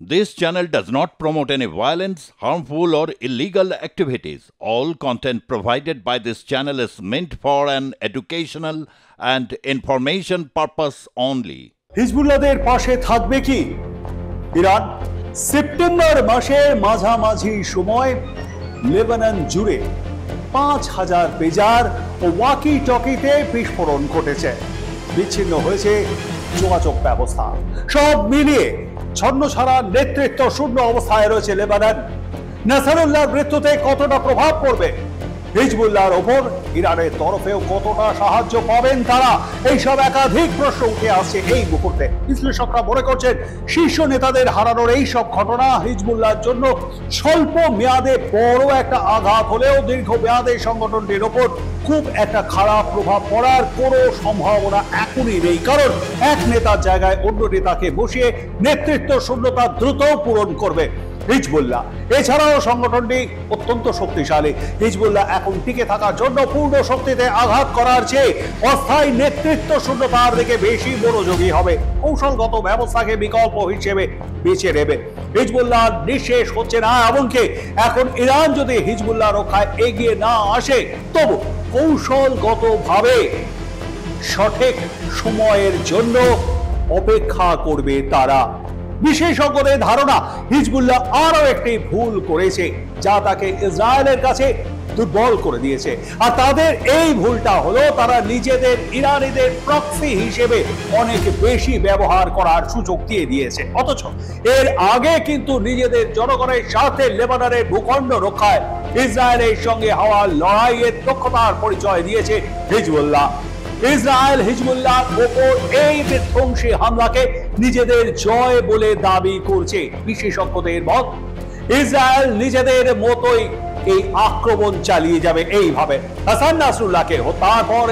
This channel does not promote any violence, harmful, or illegal activities. All content provided by this channel is meant for an educational and information purpose only. হিজবুল্লাদের পাশে থাকবে কি Iran September মাসের মাঝামাঝি সময় Lebanon জুড়ে পাঁচ হাজার পেজার ও ওয়াকি টকিতে বিস্ফোরণ ঘটেছে বিচ্ছিন্ন হয়েছে যোগাযোগ ব্যবস্থা সব মিলিয়ে ছন্ন ছাড়া নেতৃত্ব শূন্য অবস্থায় রয়েছে লেবানন। নাসারুল্লাহর মৃত্যুতে কতটা প্রভাব পড়বে? হিজবুল্লাহর ওপর ইরানের তরফেও কতটা সাহায্য পাবেন তারা? এইসব একাধিক প্রশ্ন উঠে আসছে এই মুহূর্তে। বিশ্লেষকরা মনে করছেন, শীর্ষ নেতাদের হারানোর এই সব ঘটনা হিজবুল্লাহর জন্য স্বল্প মেয়াদে বড় একটা আঘাত হলেও দীর্ঘ মেয়াদে সংগঠনটির ওপর খুব একটা খারাপ প্রভাব পড়ার কোনো সম্ভাবনা এখনই নেই। কারণ এক নেতার জায়গায় অন্য নেতাকে বসিয়ে নেতৃত্ব শূন্যতা দ্রুত পূরণ করবে। হিজবুল্লাহ। এছাড়াও সংগঠনটি অত্যন্ত শক্তিশালী। হিজবুল্লাহ এখন টিকে থাকার জন্য পূর্ণ শক্তিতে আঘাত করার চেয়ে অস্থায়ী নেতৃত্ব শূন্যতার দিকে বেশি মনোযোগী হবে। কৌশলগত ব্যবস্থাকে বিকল্প হিসেবে বেছে নেবে। হিজবুল্লাহ নিঃশেষ হচ্ছে না, এমনকি এখন ইরান যদি হিজবুল্লাহ রক্ষায় এগিয়ে না আসে, তবু কৌশলগতভাবে সঠিক সময়ের জন্য অপেক্ষা করবে তারা। বিশেষজ্ঞদের ধারণা, হিজবুল্লাহ আরও একটি ভুল করেছে, যা তাকে ইসরায়েলের কাছে দুর্বল করে দিয়েছে। আর তাদের এই ভুলটা হলো, তারা নিজেদের ইরানিদের প্রক্সি হিসেবে অনেক বেশি ব্যবহার করার সুযোগ দিয়ে দিয়েছে। অথচ এর আগে কিন্তু নিজেদের জনগণের সাথে লেবাননের ভূখণ্ড রক্ষায় ইসরায়েলের সঙ্গে হওয়া লড়াইয়ের দক্ষতার পরিচয় দিয়েছে হিজবুল্লাহ। ইসরায়েল হিজবুল্লাহ ওপর এই বিধ্বংসী হামলাকে নিজেদের জয় বলে দাবি করছে বিশেষজ্ঞদের মত। ইসরায়েল নিজেদের মতোই এই আক্রমণ চালিয়ে যাবে এইভাবে। হাসান নাসরুল্লাহকে হত্যার পর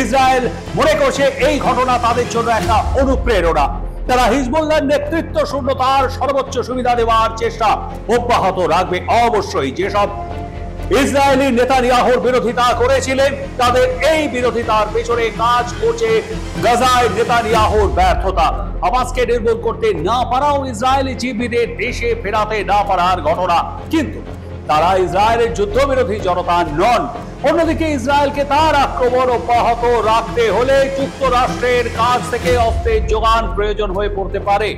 ইসরায়েল মনে করছে এই ঘটনা তাদের জন্য একটা অনুপ্রেরণা। তারা হিজবুল্লাহ নেতৃত্ব শূন্যতার সর্বোচ্চ সুবিধা দেওয়ার চেষ্টা অব্যাহত রাখবে। অবশ্যই যেসব ইসরায়েলি নেতানিয়াহুর বিরোধিতা করেছিলেন, তাদের এই বিরোধিতার পেছনে কাজ করছে গাজায় নেতানিয়াহুর ব্যর্থতা। হামাসকে নির্মূল করতে না পারাও ইসরায়েলি জীবীদের দেশে ফেরাতে না পারার ঘটনা। কিন্তু তারা ইসরায়েলের যুদ্ধবিরোধী জনতা নন। অন্যদিকে ইসরায়েলকে তার আক্রমণ অব্যাহত রাখতে হলে যুক্তরাষ্ট্রের কাছ থেকে অস্ত্রের যোগান প্রয়োজন হয়ে পড়তে পারে।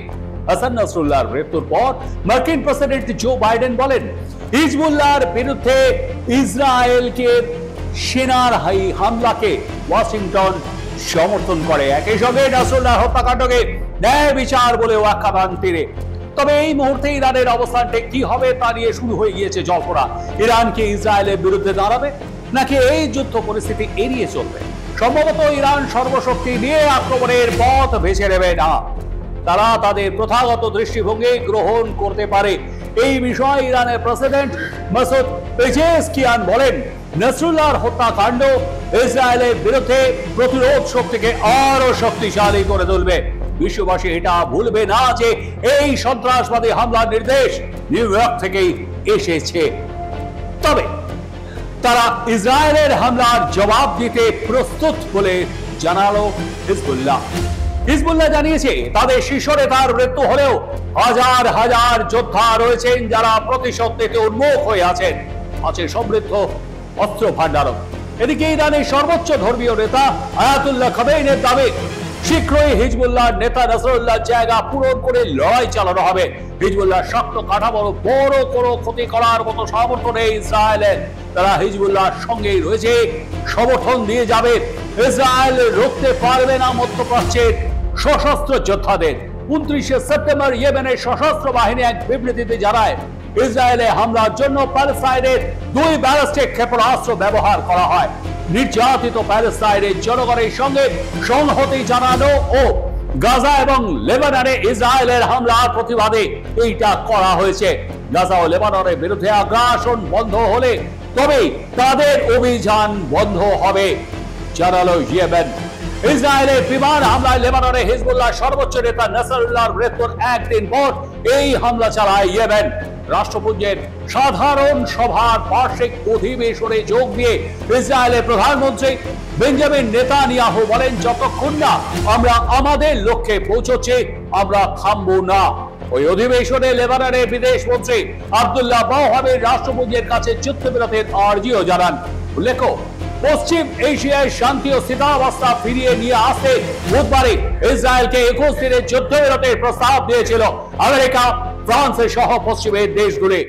হাসান নাসরুল্লাহর মৃত্যুর পর মার্কিন প্রেসিডেন্ট জো বাইডেন বলেন, হিজবুল্লাহর বিরুদ্ধে ইসরায়েলকে সেনার হাই হামলাকে ওয়াশিংটন সমর্থন করে। একই সঙ্গে নাসরুল্লাহ হত্যাকাণ্ডকে ন্যায় বিচার বলেও আখ্যা দান তিনি তবে এই মুহূর্তে ইরানের অবস্থানটা কি হবে তা নিয়ে শুরু হয়ে গিয়েছে জল্পনা। ইরান কি ইসরায়েলের বিরুদ্ধে দাঁড়াবে, নাকি এই যুদ্ধ পরিস্থিতি এড়িয়ে চলবে? সম্ভবত ইরান সর্বশক্তি নিয়ে আক্রমণের পথ বেছে নেবে না। তারা তাদের প্রথাগত দৃষ্টিভঙ্গি গ্রহণ করতে পারে। এই বিষয়ে ইরানের প্রেসিডেন্ট মাসুদ পেজেসকিয়ান বলেন, নসরুল্লাহর হত্যাকাণ্ড ইসরায়েলের বিরুদ্ধে প্রতিরোধ শক্তিকে আরও শক্তিশালী করে তুলবে। বিশ্ববাসী এটা ভুলবে না যে এই সন্ত্রাসবাদী হামলার নির্দেশ নিউ ইয়র্ক থেকেই এসেছে। তবে তারা ইসরায়েলের হামলার জবাব দিতে প্রস্তুত বলে জানালো হিজবুল্লাহ। হিজবুল্লাহ জানিয়েছে, তাদের শীর্ষ নেতার মৃত্যু হলেও হাজার হাজার যোদ্ধা রয়েছেন যারা প্রতিশোধ থেকে উন্মুখ হয়ে আছেন। আছে সমৃদ্ধ অস্ত্র ভান্ডারক এদিকে ইরানের সর্বোচ্চ ধর্মীয় নেতা আয়াতুল্লাহ খামেইনের দাবি, শীঘ্রই হিজবুল্লাহ নেতা নসরুল্লাহ জায়গা পূরণ করে লড়াই চালানো হবে। হিজবুল্লাহ শক্ত কাঠামোর বড় কোনো ক্ষতি করার মতো সামর্থ্য নেই ইসরায়েলের তারা হিজবুল্লাহর সঙ্গেই রয়েছে, সমর্থন দিয়ে যাবে। ইসরায়েল রুখতে পারবে না মধ্যপ্রাচ্যের সশস্ত্র যোদ্ধাদের। উনত্রিশে সেপ্টেম্বর ইয়েমেনের সশস্ত্র বাহিনী এক বিবৃতিতে জানায়, ইসরায়েলে হামলার জন্য প্যালেস্টাইনের দুই ব্যালিস্টিক ক্ষেপণাস্ত্র ব্যবহার করা হয়। নির্যাতিত প্যালেস্টাইনের জনগণের সঙ্গে সংহতি জানানো ও গাজা এবং লেবাননে ইসরায়েলের হামলার প্রতিবাদে এইটা করা হয়েছে। গাজা ও লেবাননের বিরুদ্ধে আগ্রাসন বন্ধ হলে তবেই তাদের অভিযান বন্ধ হবে। জানালো ইয়েমেন। ইসরায়েলের বিমান হামলায় লেবাননে হিজবুল্লাহ সর্বোচ্চ নেতা নাসারুল্লাহর মৃত্যুর একদিন পর এই হামলা চালায় ইয়েমেন। রাষ্ট্রপুঞ্জের সাধারণ সভার বার্ষিক অধিবেশনে যোগ দিয়ে ইসরায়েলের প্রধানমন্ত্রী বেঞ্জামিন নেতানিয়াহু বলেন, যতক্ষণ না আমরা আমাদের লক্ষ্যে পৌঁছচ্ছে, আমরা থামবো না। ওই অধিবেশনে লেবাননের বিদেশ মন্ত্রী আব্দুল্লাহ মাওহাবের রাষ্ট্রপতির কাছে যুদ্ধবিরতির আর্জিও জানান। উল্লেখ্য পশ্চিম এশিয়ায় শান্তি ও স্থিতাবস্থা ফিরিয়ে নিয়ে আসতে বুধবারে ইসরায়েলকে একুশ দিনের যুদ্ধ বিরতির প্রস্তাব দিয়েছিল আমেরিকা ফ্রান্সের সহ পশ্চিমের দেশগুলি।